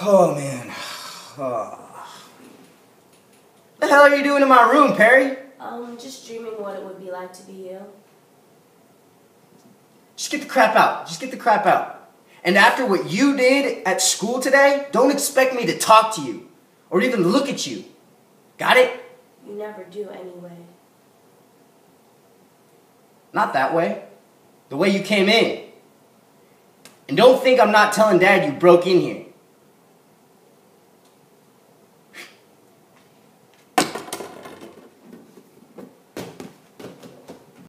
Oh man. Oh. The hell are you doing in my room, Perry? Um, just dreaming what it would be like to be you. Just get the crap out. Just get the crap out. And after what you did at school today, don't expect me to talk to you or even look at you. Got it? You never do anyway. Not that way. The way you came in. And don't think I'm not telling Dad you broke in here.